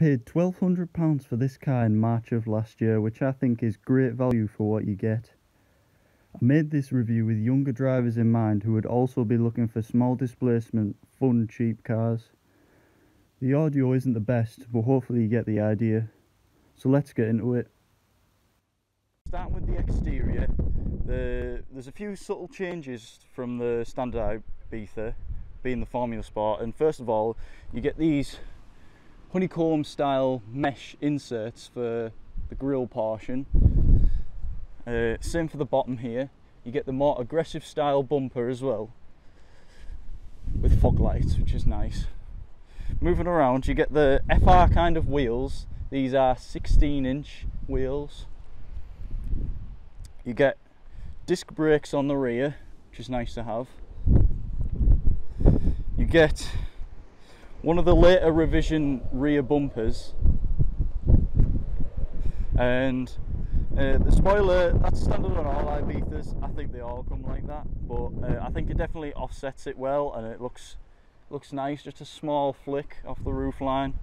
paid £1,200 for this car in March of last year, which I think is great value for what you get. I made this review with younger drivers in mind who would also be looking for small displacement, fun, cheap cars. The audio isn't the best, but hopefully you get the idea. So let's get into it. Starting with the exterior, the, there's a few subtle changes from the standard Ibiza, being the Formula Sport. And first of all, you get these honeycomb style mesh inserts for the grille portion. Uh, same for the bottom here. You get the more aggressive style bumper as well with fog lights, which is nice. Moving around, you get the FR kind of wheels. These are 16 inch wheels. You get disc brakes on the rear, which is nice to have. You get one of the later revision rear bumpers. And uh, the spoiler that's standard on all Ibizas I think they all come like that but uh, I think it definitely offsets it well and it looks looks nice. Just a small flick off the roof line.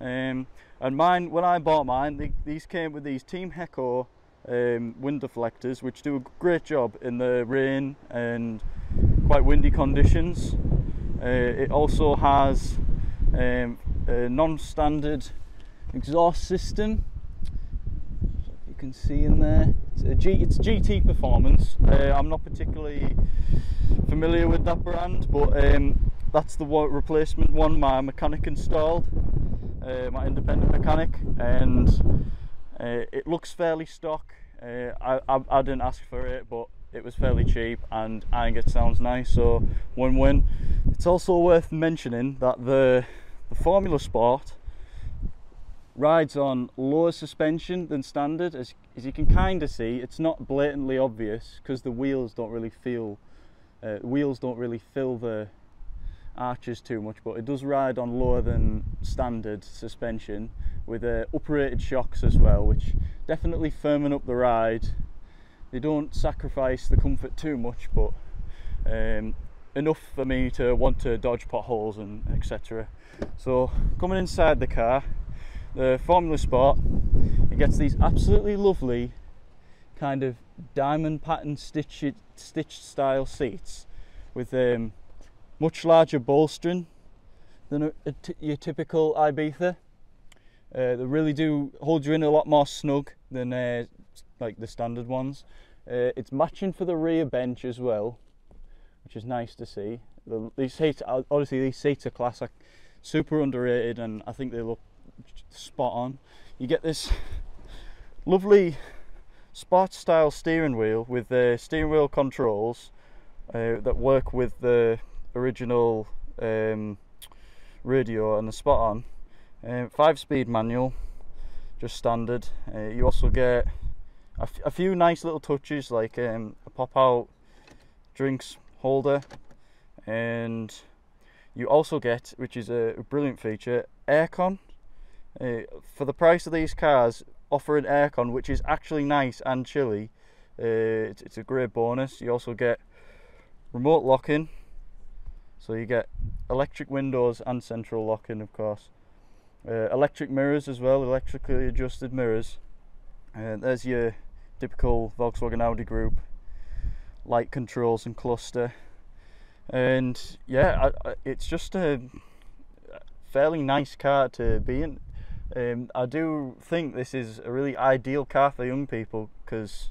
Um, and mine when I bought mine they, these came with these Team Heko um, wind deflectors which do a great job in the rain and quite windy conditions. Uh, it also has um, a non-standard exhaust system. You can see in there it's, a G, it's GT Performance. Uh, I'm not particularly familiar with that brand but um, that's the replacement one my mechanic installed uh, my independent mechanic and uh, it looks fairly stock. Uh, I, I, I didn't ask for it but it was fairly cheap and I think it sounds nice so win-win. It's also worth mentioning that the, the Formula Sport rides on lower suspension than standard as, as you can kind of see. It's not blatantly obvious because the wheels don't really feel uh, wheels don't really fill the arches too much but it does ride on lower than standard suspension with uh, uprated shocks as well which definitely firming up the ride. They don't sacrifice the comfort too much but um, enough for me to want to dodge potholes and etc so coming inside the car the Formula Sport it gets these absolutely lovely kind of diamond pattern stitched stitched style seats with um, much larger bolstering than your typical Ibiza. Uh, they really do hold you in a lot more snug than uh, like the standard ones. Uh, it's matching for the rear bench as well, which is nice to see. The, these seats, obviously these seats are classic, super underrated, and I think they look spot on. You get this lovely sports style steering wheel with the steering wheel controls uh, that work with the original um, radio and the spot on. Um, five speed manual, just standard. Uh, you also get a, few nice little touches like um, a pop out drinks holder. And you also get which is a brilliant feature aircon. Uh, for the price of these cars offering aircon which is actually nice and chilly. Uh, it's, it's, a great bonus. You also get remote locking. So you get electric windows and central locking of course. Uh, electric mirrors as well electrically adjusted mirrors. And there's your typical Volkswagen Audi group light controls and cluster. And yeah I, I, it's just a fairly nice car to be in. Um, I do think this is a really ideal car for young people because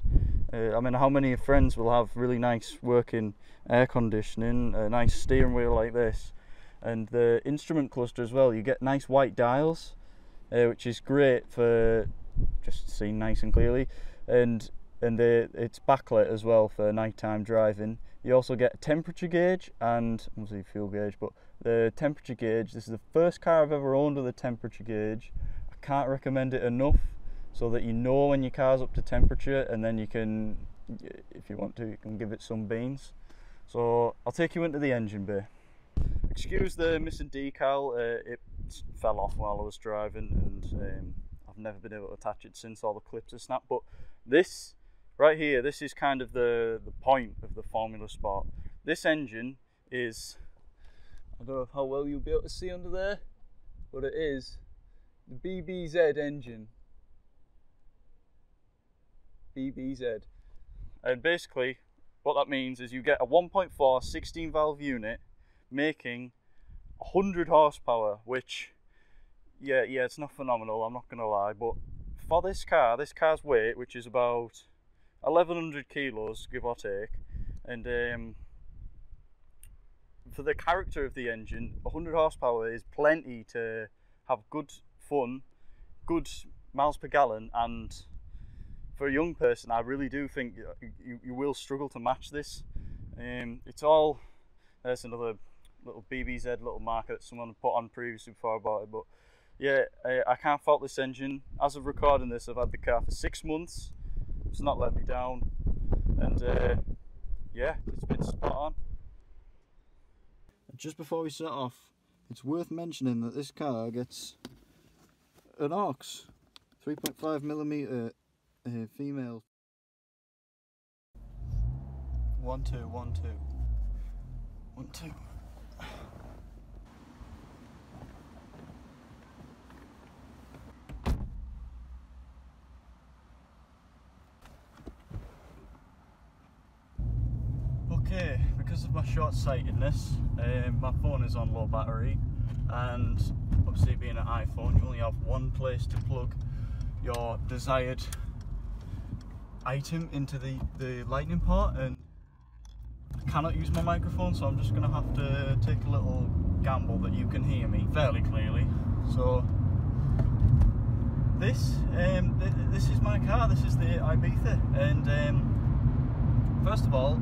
uh, I mean how many friends will have really nice working air conditioning a nice steering wheel like this? And the instrument cluster as well you get nice white dials uh, which is great for just seeing nice and clearly. And and the, it's backlit as well for nighttime driving. You also get a temperature gauge and obviously fuel gauge, but the temperature gauge. This is the first car I've ever owned with a temperature gauge. I can't recommend it enough, so that you know when your car's up to temperature, and then you can, if you want to, you can give it some beans. So I'll take you into the engine bay. Excuse the missing decal. Uh, it fell off while I was driving, and um, I've never been able to attach it since all the clips have snapped. But this right here, this is kind of the, the point of the Formula Sport. This engine is, I don't know how well you'll be able to see under there, but it is The BBZ engine. BBZ. And basically, what that means is you get a 1.4 16 valve unit making 100 horsepower, which, yeah, yeah, it's not phenomenal, I'm not going to lie, but for this car, this car's weight, which is about 1100 kilos, give or take, and um, for the character of the engine, 100 horsepower is plenty to have good fun, good miles per gallon, and for a young person, I really do think you, you will struggle to match this. Um, it's all, there's another little BBZ little marker that someone put on previously before I bought it, but yeah, I, I can't fault this engine. As of recording this, I've had the car for six months. It's not let me down, and uh, yeah, it's been spot on. Just before we set off, it's worth mentioning that this car gets an aux 3.5 millimeter uh, female. One two one two one two. Okay, because of my short-sightedness, um, my phone is on low battery, and obviously being an iPhone, you only have one place to plug your desired item into the, the lightning port and I cannot use my microphone so I'm just going to have to take a little gamble that you can hear me fairly clearly. So this um, th this is my car, this is the Ibiza and um, first of all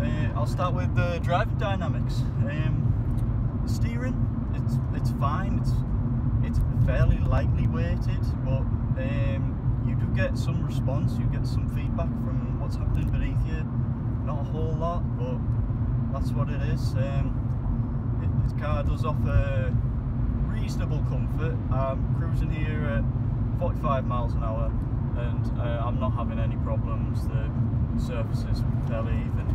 uh, I'll start with the driving dynamics. Um, steering, it's it's fine, it's it's fairly lightly weighted but um, you do get some response, you get some feedback from what's happening beneath you. Not a whole lot, but that's what it is. Um, it, this car does offer reasonable comfort. I'm cruising here at 45 miles an hour and uh, I'm not having any problems. The surface is fairly even.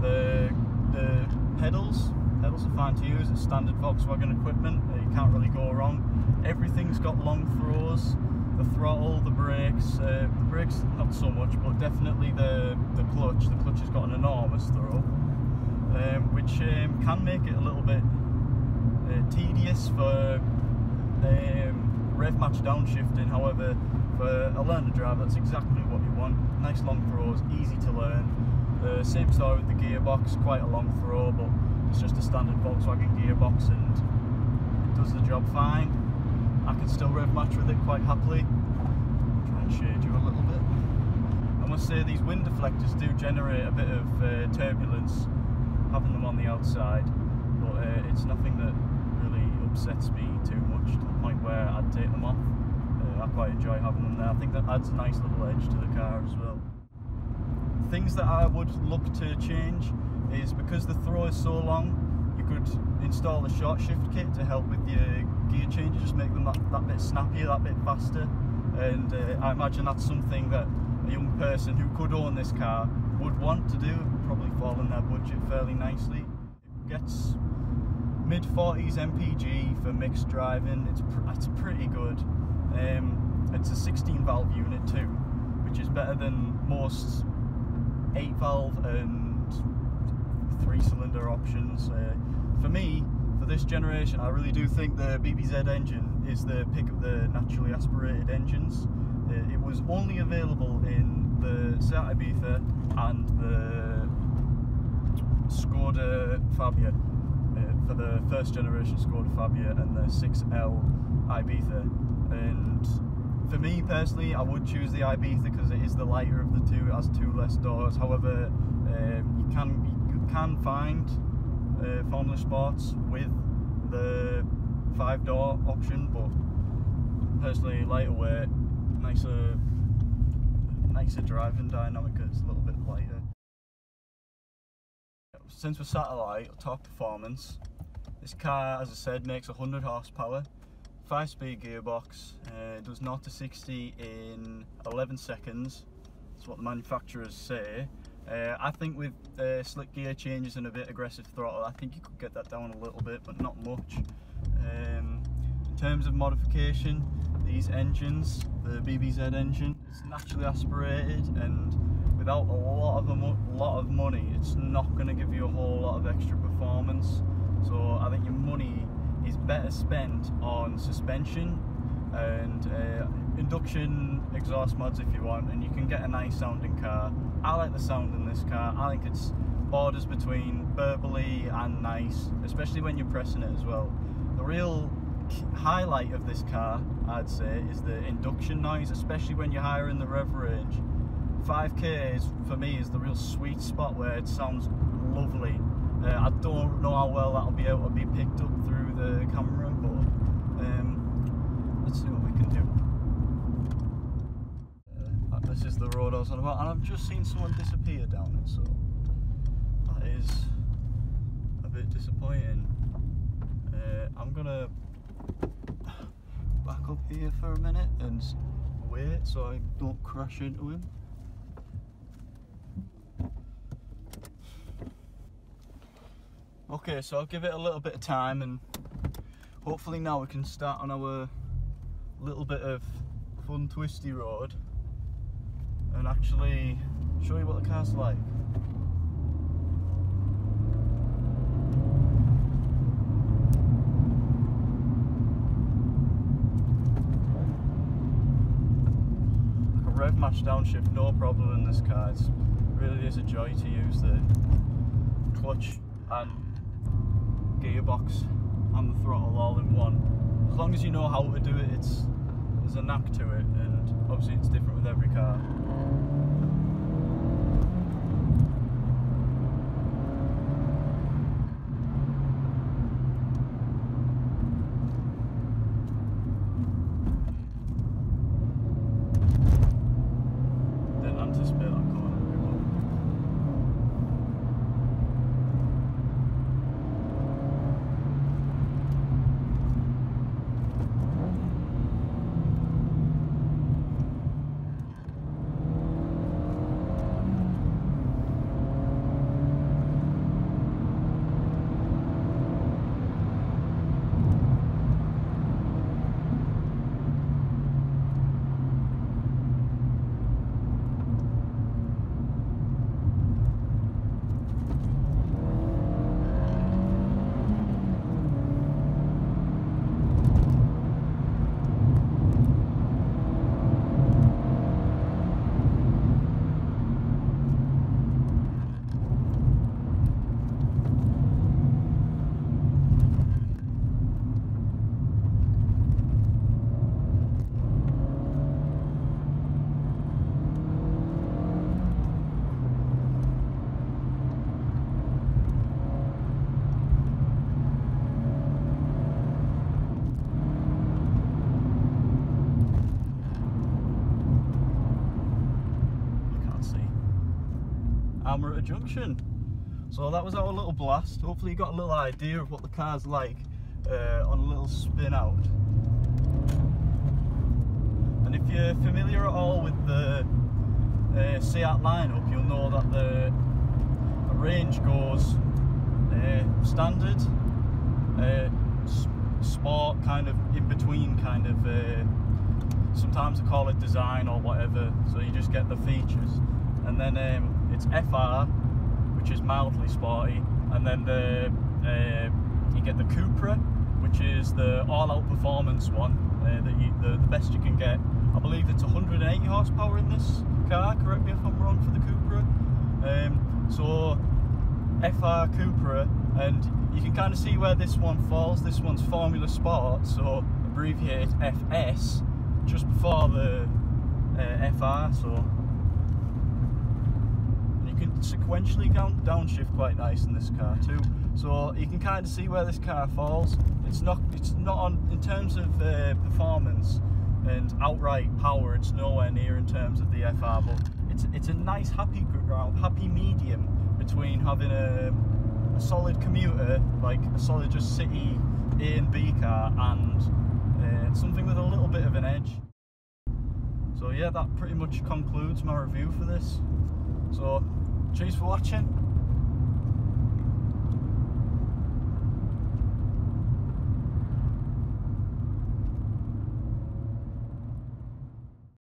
The, the pedals, pedals are fine to use. It's standard Volkswagen equipment. You can't really go wrong. Everything's got long throws the throttle, the brakes, uh, the brakes not so much, but definitely the, the clutch. The clutch has got an enormous throw, um, which um, can make it a little bit uh, tedious for um, rev match downshifting. However, for a learner driver, that's exactly what you want. Nice long throws, easy to learn. The same story with the gearbox, quite a long throw, but it's just a standard Volkswagen gearbox and it does the job fine. I can still rev match with it quite happily. Try and shade you a little bit. I must say these wind deflectors do generate a bit of uh, turbulence having them on the outside, but uh, it's nothing that really upsets me too much to the point where I'd take them off. Uh, I quite enjoy having them there. I think that adds a nice little edge to the car as well. Things that I would look to change is because the throw is so long, you could install a short shift kit to help with your gear changes, just make them that, that bit snappier, that bit faster. And uh, I imagine that's something that a young person who could own this car would want to do, probably fall in their budget fairly nicely. It gets mid 40s MPG for mixed driving, it's, pr pretty good. Um, it's a 16 valve unit too, which is better than most 8 valve and 3 cylinder options. Uh, for me, for this generation, I really do think the BBZ engine is the pick of the naturally aspirated engines. Uh, it was only available in the Seat Ibiza and the Skoda Fabia uh, for the first generation Skoda Fabia and the 6L Ibiza. And for me personally, I would choose the Ibiza because it is the lighter of the two. It has two less doors. However, um, you can you can find uh, Formula Sports with the five door option, but personally lighter weight, nicer, nicer driving dynamic. It's a little bit lighter. Since we're satellite, top performance. This car, as I said, makes 100 horsepower, 5-speed gearbox. Uh, does 0 to 60 in 11 seconds. That's what the manufacturers say. Uh, I think with uh, slick gear changes and a bit aggressive throttle, I think you could get that down a little bit, but not much. Um, in terms of modification, these engines, the BBZ engine, it's naturally aspirated and without a lot of a lot of money, it's not going to give you a whole lot of extra performance. So I think your money is better spent on suspension and uh, induction exhaust mods if you want, and you can get a nice sounding car. I like the sound in this car. I think it's borders between burbly and nice, especially when you're pressing it as well. The real highlight of this car, I'd say, is the induction noise, especially when you're higher in the rev range. 5k is for me is the real sweet spot where it sounds lovely. Uh, I don't know how well that'll be able to be picked up through the camera, but um, let's see what we can do. Uh, this is the road I was on about, and I've just seen someone disappear down it, so that is a bit disappointing. Uh, I'm gonna back up here for a minute and wait so I don't crash into him. Okay, so I'll give it a little bit of time and hopefully now we can start on our little bit of fun twisty road and actually show you what the car's like. A rev match downshift, no problem in this car. It's really is a joy to use the clutch and gearbox and the throttle all in one. As long as you know how to do it, it's there's a knack to it, and obviously it's different with every car. Didn't anticipate that coming at me, but I can't see. We're at a junction. So that was our little blast. Hopefully you got a little idea of what the car's like uh, on a little spin out. And if you're familiar at all with the uh, Seat lineup, you'll know that the, range goes uh, standard, uh, sport, kind of in between, kind of. Uh, sometimes they call it design or whatever, so you just get the features. And then um, it's FR, which is mildly sporty, and then the uh, you get the Cupra, which is the all-out performance one, uh, that you, the, the best you can get. I believe it's 180 horsepower in this car. Correct me if I'm wrong for the Cupra. Um, so FR Cupra, and you can kind of see where this one falls. This one's Formula Sport, so abbreviated FS, just before the uh, FR. So sequentially down, downshift quite nice in this car too. So you can kind of see where this car falls. It's not, it's not on in terms of uh, performance and outright power. It's nowhere near in terms of the FR, but it's it's a nice happy ground, happy medium between having a, a solid commuter, like a solid just city A and B car, and uh, something with a little bit of an edge. So yeah, that pretty much concludes my review for this. So cheers for watching.